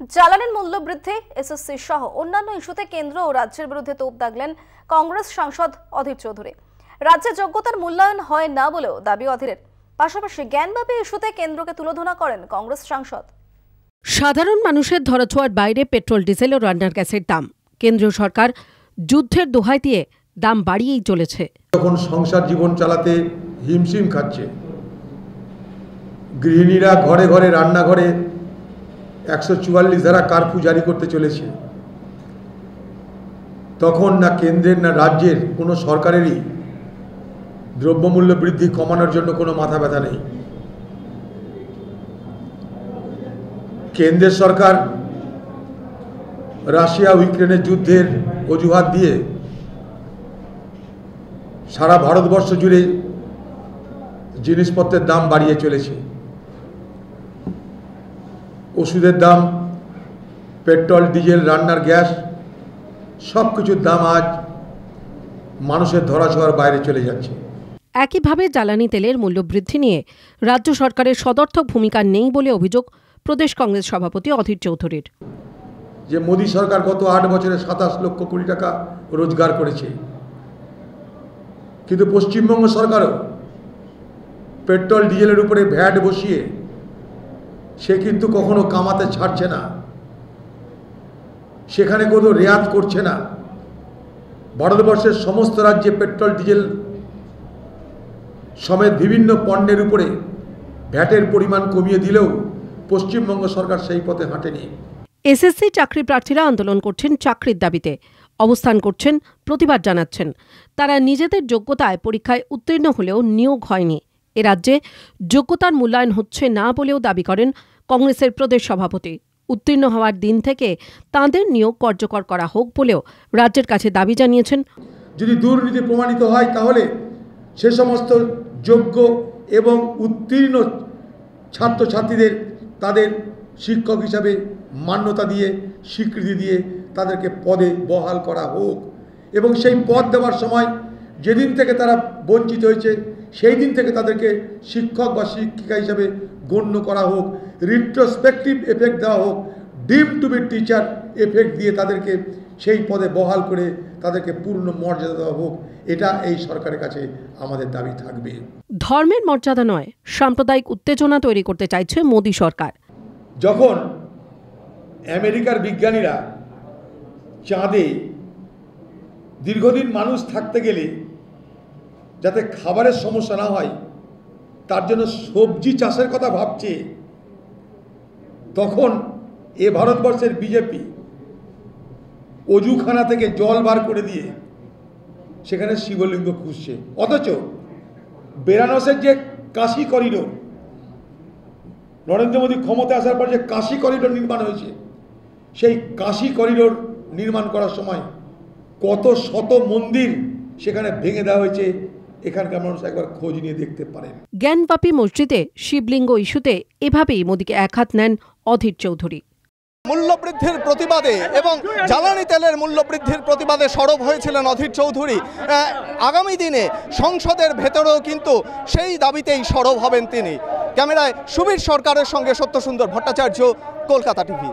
জ্বালানির মূল্য বৃদ্ধি এসএসসি সহ অন্যান্য ইস্যুতে কেন্দ্র ও রাজ্যের বিরুদ্ধে তোপ দাগলেন কংগ্রেস সাংসদ অধীর চৌধুরী। রাজ্যে যোগ্যতার মূল্যায়ন হয় না বলেও দাবি অধীরের। পাশাপাশি জ্ঞানব্যাপী ইস্যুতে কেন্দ্রকে তুলোধনা করেন কংগ্রেস সাংসদ। সাধারণ মানুষের ধরাছোঁয়ার বাইরে পেট্রোল ডিজেল ও রান্নার গ্যাসের দাম। কেন্দ্রীয় সরকার যুদ্ধের দোহাই দিয়ে দাম বাড়িয়েই চলেছে। যখন সংসার জীবন চালাতে হিমশিম খাচ্ছে গৃহিণীরা ঘরে ঘরে রান্নাঘরে একশো চুয়াল্লিশ ধারা কারফিউ জারি করতে চলেছে, তখন না কেন্দ্রের না রাজ্যের কোনো সরকারেরই দ্রব্যমূল্য বৃদ্ধি কমানোর জন্য কোনো মাথা ব্যথা নেই। কেন্দ্রের সরকার রাশিয়া ইউক্রেনের যুদ্ধের অজুহাত দিয়ে সারা ভারতবর্ষ জুড়ে জিনিসপত্রের দাম বাড়িয়ে চলেছে। ওষুধের দাম পেট্রোল ডিজেল রান্নার গ্যাস সব কিছুর দাম আজ মানুষের ধরাছোঁয়ার বাইরে চলে যাচ্ছে। একইভাবে জ্বালানি তেলের মূল্যবৃদ্ধি নিয়ে রাজ্য সরকারের সদর্থক ভূমিকা নেই বলে অভিযোগ প্রদেশ কংগ্রেস সভাপতি অধীর চৌধুরীর। যে মোদী সরকার গত আট বছরে সাতাশ লক্ষ কোটি টাকা রোজগার করেছে। কিন্তু পশ্চিমবঙ্গ সরকারও পেট্রোল ডিজেলের উপরে ভ্যাট বসিয়ে সে কিন্তু কখনো কামাতে ছাড়ছে না। সেখানে কোনো রেয়াত করছে না। ভারতবর্ষের সমস্ত রাজ্যে পেট্রোল, ডিজেল সমেত বিভিন্ন পণ্যের উপরে ভ্যাটের পরিমাণ কমিয়ে দিলেও পশ্চিমবঙ্গ সরকার সেই পথে হাঁটেনি। এসএসসি চাকরি প্রার্থীরা আন্দোলন করছেন চাকরির দাবিতে। অবস্থান করছেন, প্রতিবাদ জানাচ্ছেন। তারা নিজেদের যোগ্যতায় পরীক্ষায় উত্তীর্ণ হলেও নিয়োগ হয়নি। এ রাজ্যে যোগ্যতার মূল্যায়ন হচ্ছে না বলেও দাবি করেন কংগ্রেসের প্রদেশ সভাপতি। উত্তীর্ণ হওয়ার দিন থেকে তাঁদের নিয়োগ কার্যকর করা হোক বলেও রাজ্যের কাছে দাবি জানিয়েছেন। যদি দুর্নীতি প্রমাণিত হয় তাহলে সে সমস্ত যোগ্য এবং উত্তীর্ণ ছাত্রছাত্রীদের তাদের শিক্ষক হিসাবে মান্যতা দিয়ে, স্বীকৃতি দিয়ে তাদেরকে পদে বহাল করা হোক। এবং সেই পদ দেওয়ার সময় যেদিন থেকে তারা বঞ্চিত হয়েছে সেই দিন থেকে তাদেরকে শিক্ষক বা শিক্ষিকা হিসাবে গণ্য করা হোক রিট্রোস্পেকটিভ এফেক্ট দেওয়া হোক ডিম টু বি টিচার এফেক্ট দিয়ে তাদেরকে সেই পদে বহাল করে তাদেরকে পূর্ণ মর্যাদা দেওয়া হোক এটা এই সরকারের কাছে আমাদের দাবি থাকবে। ধর্মের মর্যাদা নয় সাম্প্রদায়িক উত্তেজনা তৈরি করতে চাইছে মোদী সরকার। যখন আমেরিকার বিজ্ঞানীরা চাঁদে দীর্ঘদিন মানুষ থাকতে গেলে যাতে খাবারের সমস্যা না হয়, তার জন্য সবজি চাষের কথা ভাবছে। তখন এ ভারতবর্ষের বিজেপি অজুখানা থেকে জল বার করে দিয়ে সেখানে শিবলিঙ্গ খুঁজছে। অথচ বেরানসের যে কাশি করিডোর, নরেন্দ্র মোদী ক্ষমতা আসার পর যে কাশি করিডোর নির্মাণ হয়েছে, সেই কাশি করিডোর নির্মাণ করার সময় কত শত মন্দির সেখানে ভেঙে দেওয়া হয়েছে। এখানকার মানুষ একবার খোঁজ নিয়ে দেখতে পারেন। জ্ঞানবাপী মসজিদে শিবলিঙ্গ ইস্যুতে এভাবেই মোদীকে একহাত নেন অধীর চৌধুরী। মূল্যবৃদ্ধির প্রতিবাদে এবং জ্বালানি তেলের মূল্যবৃদ্ধির প্রতিবাদে সরব হয়েছিলেন অধীর চৌধুরী। আগামী দিনে সংসদের ভেতরেও কিন্তু সেই দাবিতেই সরব হবেন তিনি। ক্যামেরায় সুবীর সরকারের সঙ্গে সত্যসুন্দর ভট্টাচার্য কলকাতা টিভি।